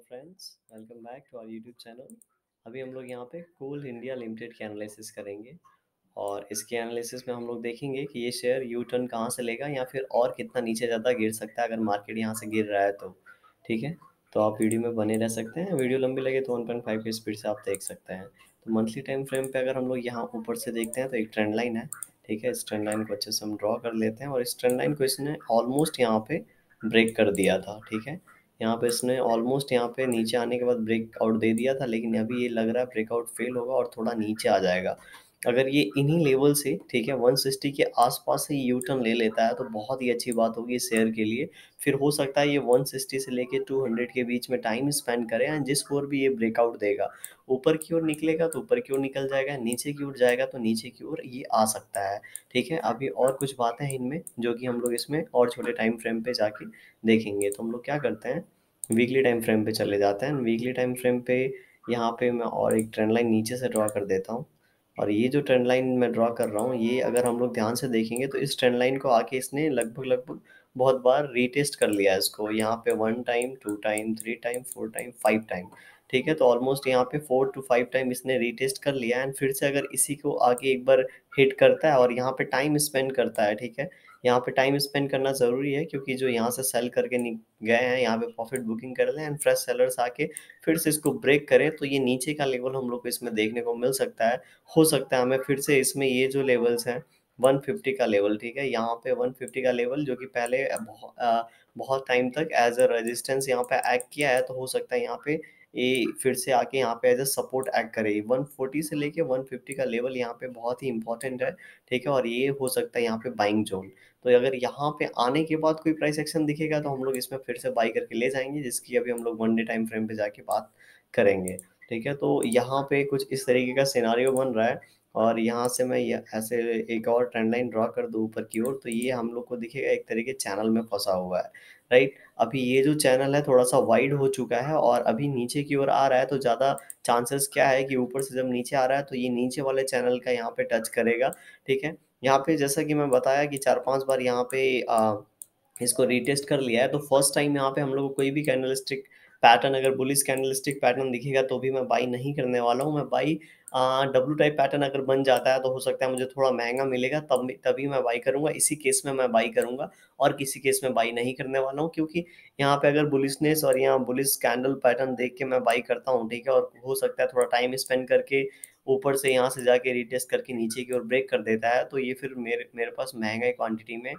Friends welcome back to our YouTube channel अभी हम लोग यहाँ पे कोल इंडिया लिमिटेड के एनालिसिस करेंगे और इसके एनालिसिस में हम लोग देखेंगे कि ये शेयर यू टर्न कहाँ से लेगा या फिर और कितना नीचे ज़्यादा गिर सकता है अगर मार्केट यहाँ से गिर रहा है तो ठीक है? तो आप वीडियो में बने रह सकते हैं। वीडियो लंबी लगे तो 1.5 की स्पीड से आप देख सकते हैं। तो मंथली टाइम फ्रेम पे अगर हम लोग यहाँ ऊपर से देखते हैं तो एक ट्रेंड लाइन है, ठीक है? इस ट्रेंड लाइन को अच्छे से हम ड्रॉ कर लेते हैं और इस ट्रेंड लाइन को इसने ऑलमोस्ट यहाँ पे ब्रेक कर दिया था, ठीक है? यहाँ पे इसने ऑलमोस्ट यहाँ पे नीचे आने के बाद ब्रेकआउट दे दिया था, लेकिन अभी ये लग रहा है ब्रेकआउट फेल होगा और थोड़ा नीचे आ जाएगा। अगर ये इन्हीं लेवल से, ठीक है 160 के आसपास से यू टर्न ले लेता है तो बहुत ही अच्छी बात होगी शेयर के लिए। फिर हो सकता है ये 160 से लेके 200 के बीच में टाइम स्पेंड करे एंड जिस ओर भी ये ब्रेकआउट देगा। ऊपर की ओर निकलेगा तो ऊपर की ओर निकल जाएगा, नीचे की ओर जाएगा तो नीचे की ओर ये आ सकता है, ठीक है? अभी और कुछ बातें हैं इनमें, जो कि हम लोग इसमें और छोटे टाइम फ्रेम पर जाके देखेंगे। तो हम लोग क्या करते हैं? वीकली टाइम फ्रेम पे चले जाते हैं। वीकली टाइम फ्रेम पे यहाँ पे मैं और एक ट्रेंड लाइन नीचे से ड्रॉ कर देता हूँ। और ये जो ट्रेंड लाइन मैं ड्रॉ कर रहा हूँ, ये अगर हम लोग ध्यान से देखेंगे तो इस ट्रेंड लाइन को आके इसने लगभग लगभग बहुत बार रीटेस्ट कर लिया है इसको। यहाँ पे one time two time three time four time five time ठीक है? तो ऑलमोस्ट यहाँ पे फोर टू फाइव टाइम इसने रीटेस्ट कर लिया एंड फिर से अगर इसी को आगे एक बार हिट करता है और यहाँ पे टाइम स्पेंड करता है, ठीक है? यहाँ पे टाइम स्पेंड करना ज़रूरी है क्योंकि जो यहाँ से सेल करके गए हैं यहाँ पे प्रॉफिट बुकिंग कर लें एंड फ्रेश सेलर्स आके फिर से इसको ब्रेक करें तो ये नीचे का लेवल हम लोग को इसमें देखने को मिल सकता है। हो सकता है हमें फिर से इसमें ये जो लेवल्स हैं 150 का लेवल ठीक है? यहाँ पे 150 का लेवल जो कि पहले बहुत, टाइम तक एज अ रेजिस्टेंस यहाँ पे एक्ट किया है तो हो सकता है यहाँ पे ये फिर से आके यहाँ पे एज ए सपोर्ट एक्ट करे। 140 से लेके 150 का लेवल यहाँ पे बहुत ही इंपॉर्टेंट है, ठीक है? और ये हो सकता है यहाँ पे बाइंग जोन तो अगर यहाँ पे आने के बाद कोई प्राइस एक्शन दिखेगा तो हम लोग इसमें फिर से बाई करके ले जाएँगे, जिसकी अभी हम लोग वन डे टाइम फ्रेम पे जाके बात करेंगे, ठीक है? तो यहाँ पे कुछ इस तरीके का सिनारियो बन रहा है। और यहाँ से मैं ऐसे एक और ट्रेंड लाइन ड्रॉ कर दूँ ऊपर की ओर तो ये हम लोग को दिखेगा एक तरीके चैनल में फंसा हुआ है राइट अभी ये जो चैनल है थोड़ा सा वाइड हो चुका है और अभी नीचे की ओर आ रहा है तो ज़्यादा चांसेस क्या है कि ऊपर से जब नीचे आ रहा है तो ये नीचे वाले चैनल का यहाँ पे टच करेगा, ठीक है? यहाँ पे जैसा कि मैं बताया कि चार पाँच बार यहाँ पे इसको रिटेस्ट कर लिया है तो फ़र्स्ट टाइम यहाँ पे हम लोग कोई भी कैंडलस्टिक पैटर्न अगर बुलिस कैंडलस्टिक पैटर्न दिखेगा तो भी मैं बाई नहीं करने वाला हूँ। मैं बाई डब्लू टाइप पैटर्न अगर बन जाता है तो हो सकता है मुझे थोड़ा महँगा मिलेगा, तब तभी मैं बाई करूँगा। इसी केस में मैं बाई करूँगा और किसी केस में बाई नहीं करने वाला हूँ क्योंकि यहाँ पे अगर बुलिसनेस और यहाँ बुलिस कैंडल पैटर्न देख के मैं बाई करता हूँ, ठीक है? और हो सकता है थोड़ा टाइम स्पेंड करके ऊपर से यहाँ से जाके रिटेस्ट करके नीचे की ओर ब्रेक कर देता है तो ये फिर मेरे मेरे पास महँगे क्वांटिटी में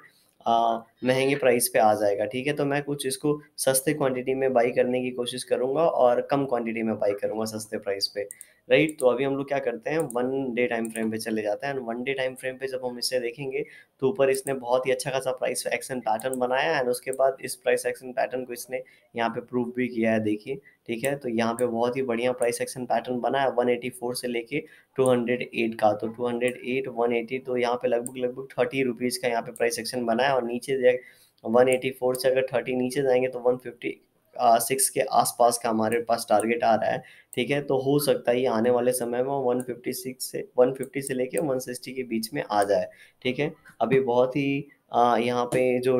महँगे प्राइस पे आ जाएगा, ठीक है? तो मैं कुछ इसको सस्ते क्वांटिटी में बाई करने की कोशिश करूँगा और कम क्वांटिटी में बाई करूँगा सस्ते प्राइस पे। राइट? तो अभी हम लोग क्या करते हैं वन डे टाइम फ्रेम पे चले जाते हैं। And one day time frame पे जब हम इसे देखेंगे तो ऊपर इसने बहुत ही अच्छा खासा प्राइस एक्शन पैटर्न बनाया एंड उसके बाद इस प्राइस एक्शन पैटर्न को इसने यहाँ पे प्रूव भी किया है, देखिए। ठीक है? तो यहाँ पे बहुत ही बढ़िया प्राइस एक्शन पैटर्न बना है 184 से लेके 208 का। तो 208 180 तो यहाँ पे लगभग लगभग थर्टी रुपीज़ का यहाँ पे प्राइस एक्शन बना है। और नीचे वन एटी फोर से अगर थर्टी नीचे जाएँगे तो वन फिफ्टी सिक्स के आसपास का हमारे पास टारगेट आ रहा है, ठीक है? तो हो सकता है ये आने वाले समय में वन फिफ्टी सिक्स से वन फिफ्टी से लेके वन सिक्सटी के बीच में आ जाए, ठीक है? अभी बहुत ही यहाँ पे जो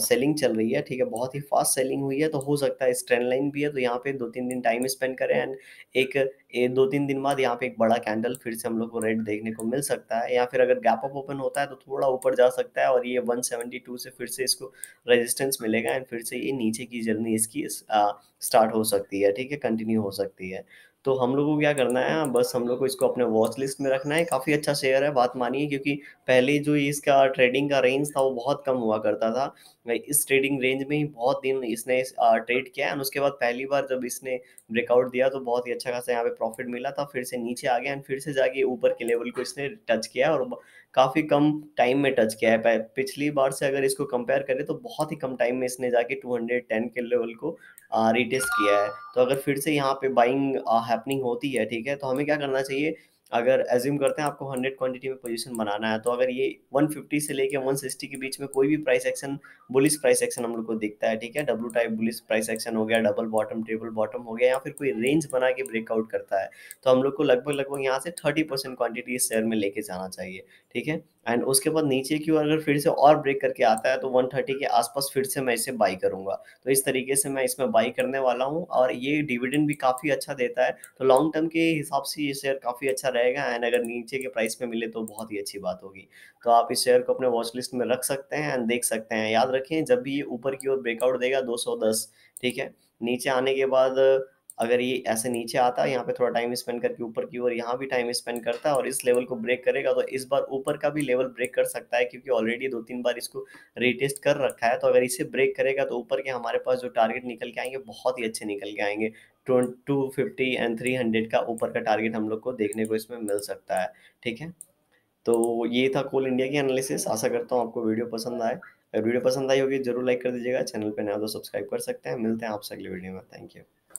सेलिंग चल रही है ठीक है बहुत ही फास्ट सेलिंग हुई है तो हो सकता है इस ट्रेंड लाइन भी है तो यहाँ पे दो तीन दिन टाइम स्पेंड करें एंड एक ए, दो तीन दिन बाद यहाँ पे एक बड़ा कैंडल फिर से हम लोग को रेड देखने को मिल सकता है या फिर अगर गैप अप ओपन होता है तो थोड़ा ऊपर जा सकता है और ये 172 से फिर से इसको रेजिस्टेंस मिलेगा एंड फिर से ये नीचे की जर्नी इसकी स्टार्ट हो सकती है ठीक है कंटिन्यू हो सकती है। तो हम लोग को क्या करना है, बस हम लोग को इसको अपने वॉच लिस्ट में रखना है। काफ़ी अच्छा शेयर है, बात मानिए, क्योंकि पहले जो इसका ट्रेडिंग का रेंज था, वो बहुत कम हुआ करता था। इस ट्रेडिंग रेंज में ही बहुत दिन इसने ट्रेड किया एंड उसके बाद पहली बार जब इसने ब्रेकआउट दिया तो बहुत ही अच्छा खासा यहाँ पे प्रॉफिट मिला था। फिर से नीचे आ गया एंड फिर से जाके ऊपर के लेवल को इसने टच किया और काफ़ी कम टाइम में टच किया है। पिछली बार से अगर इसको कंपेयर करें तो बहुत ही कम टाइम में इसने जाके 210 के लेवल को रिटेस्ट किया है। तो अगर फिर से यहाँ पे बाइंग हैपनिंग होती है, ठीक है तो हमें क्या करना चाहिए? अगर एज्यूम करते हैं आपको 100 क्वांटिटी में पोजीशन बनाना है तो अगर ये 150 से लेके 160 के बीच में कोई भी price action bullish price action हम लोग को दिखता है, ठीक है? W type bullish price action हो गया डबल बॉटम ट्रिपल बॉटम हो गया, या फिर कोई रेंज बना के ब्रेकआउट करता है तो हम लोग को लगभग लगभग यहाँ से थर्टी परसेंट क्वान्टिटी शेयर में लेके जाना चाहिए, ठीक है? एंड उसके बाद नीचे की ओर अगर फिर से और ब्रेक करके आता है तो 130 के आसपास फिर से मैं इसे बाई करूँगा। तो इस तरीके से मैं इसमें बाई करने वाला हूँ, और ये डिविडेंड भी काफ़ी अच्छा देता है। तो लॉन्ग टर्म के हिसाब से ये शेयर काफ़ी अच्छा रहेगा एंड अगर नीचे के प्राइस में मिले तो बहुत ही अच्छी बात होगी। तो आप इस शेयर को अपने वॉच लिस्ट में रख सकते हैं एंड देख सकते हैं। याद रखें, जब भी ये ऊपर की ओर ब्रेकआउट देगा 210 ठीक है? नीचे आने के बाद, अगर ये ऐसे नीचे आता है यहाँ पे थोड़ा टाइम स्पेंड करके ऊपर की ओर यहाँ भी टाइम स्पेंड करता है और इस लेवल को ब्रेक करेगा तो इस बार ऊपर का भी लेवल ब्रेक कर सकता है क्योंकि ऑलरेडी दो तीन बार इसको रिटेस्ट कर रखा है। तो अगर इसे ब्रेक करेगा तो ऊपर के हमारे पास जो टारगेट निकल के आएँगे, बहुत ही अच्छे निकल के आएँगे। Two fifty and three hundred का ऊपर का टारगेट हम लोग को देखने को इसमें मिल सकता है, ठीक है? तो ये था कोल इंडिया की एनालिसिस आशा करता हूँ आपको वीडियो पसंद आए। अगर वीडियो पसंद आई होगी, ज़रूर लाइक कर दीजिएगा। चैनल पर नया तो सब्सक्राइब कर सकते हैं। मिलते हैं आपसे अगले वीडियो में। Thank you